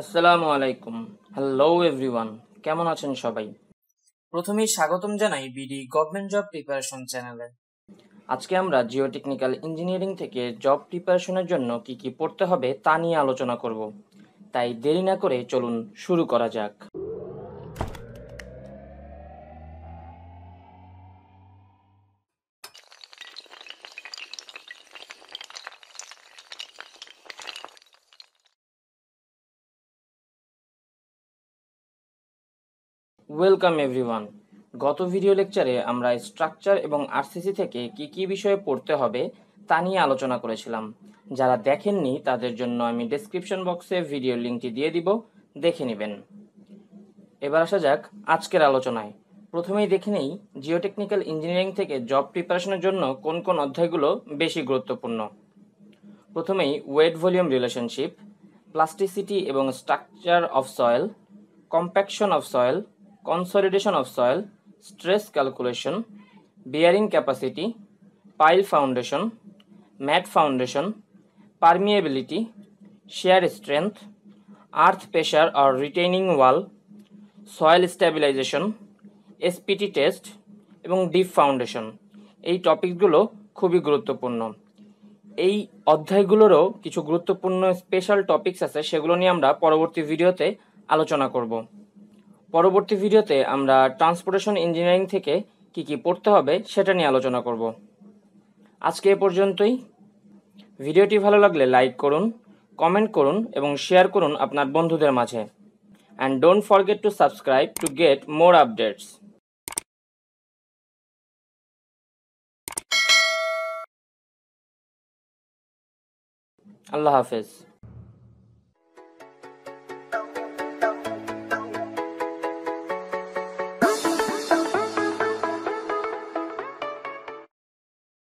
আসসালামু আলাইকুম। Hello everyone কেমন আছেন সবাই? প্রথমেই স্বাগতম জানাই বিডি গভর্নমেন্ট জব প্রিপারেশন চ্যানেলে আজকে আমরা জিওটেকনিক্যাল ইঞ্জিনিয়ারিং থেকে জব প্রিপারেশনের জন্য কি কি পড়তে হবে তা নিয়ে আলোচনা করব। তাই দেরি না করে চলুন শুরু করা যাক। ওয়েলকাম এভরিওয়ান গত ভিডিও লেকচারে আমরা স্ট্রাকচার এবং আরসিসি থেকে কি কি বিষয়ে পড়তে হবে তা নিয়ে আলোচনা করেছিলাম। যারা দেখেননি, তাদের জন্য আমি ডেসক্রিপশন বক্সে ভিডিও লিঙ্কটি দিয়ে দিব, দেখে নেবেন। এবার আসা যাক আজকের আলোচনায়। প্রথমেই দেখে নেই জিওটেকনিক্যাল ইঞ্জিনিয়ারিং থেকে জব প্রিপারেশনের জন্য কোন কোন অধ্যায়গুলো বেশি গুরুত্বপূর্ণ। প্রথমেই ওয়েট ভলিউম রিলেশনশিপ প্লাস্টিসিটি এবং structure of soil compaction of soil consolidation of soil stress calculation bearing capacity pile foundation mat foundation permeability shear strength earth pressure R retaining wall soil stabilization SPT test এবং deep foundation এই টপিকগুলো খুবই গুরুত্বপূর্ণ। এই অধ্যায়গুলোরও কিছু গুরুত্বপূর্ণ special topics আছে, সেগুলো নিয়ে আমরা পরবর্তী ভিডিওতে আলোচনা করব। পরবর্তী ভিডিওতে আমরা ট্রান্সপোর্টেশন ইঞ্জিনিয়ারিং থেকে কি কি পড়তে হবে সেটা নিয়ে আলোচনা করব। আজকে এ পর্যন্তই। ভিডিওটি ভালো লাগলে লাইক করুন, কমেন্ট করুন এবং শেয়ার করুন আপনার বন্ধুদের মাঝে। And don't forget to subscribe to get more updates আল্লাহ হাফেজ।